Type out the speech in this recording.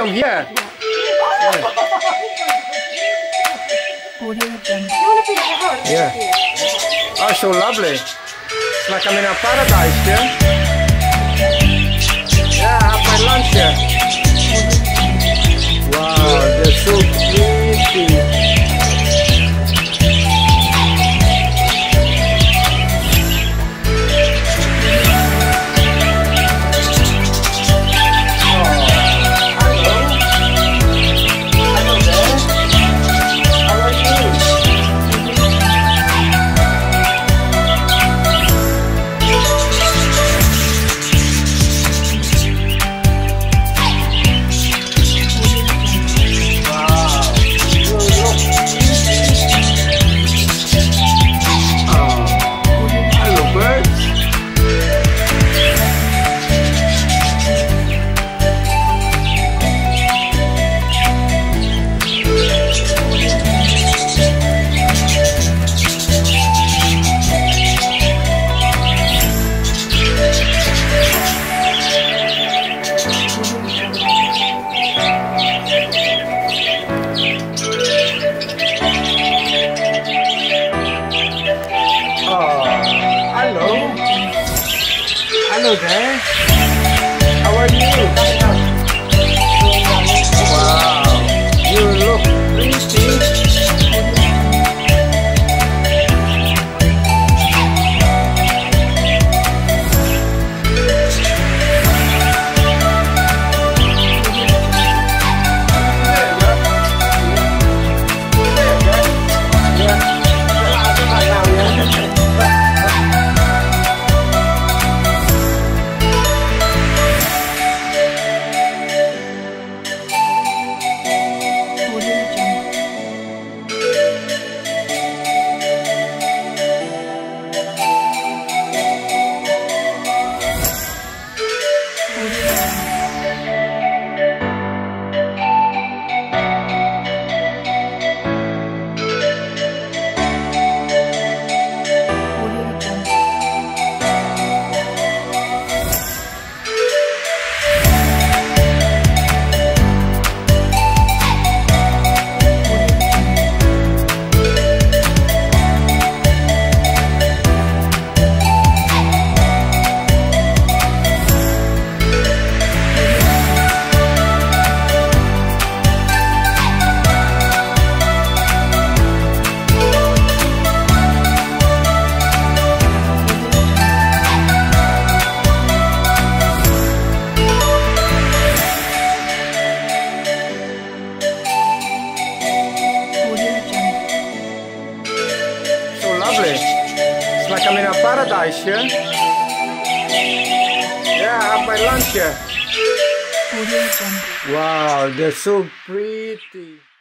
film here. Yeah. Oh, so lovely. It's like I'm in a paradise. Yeah, hello. Hello there. How are you? Lovely. It's like I'm in a paradise here. Yeah, I have my lunch here. Wow, they're so pretty.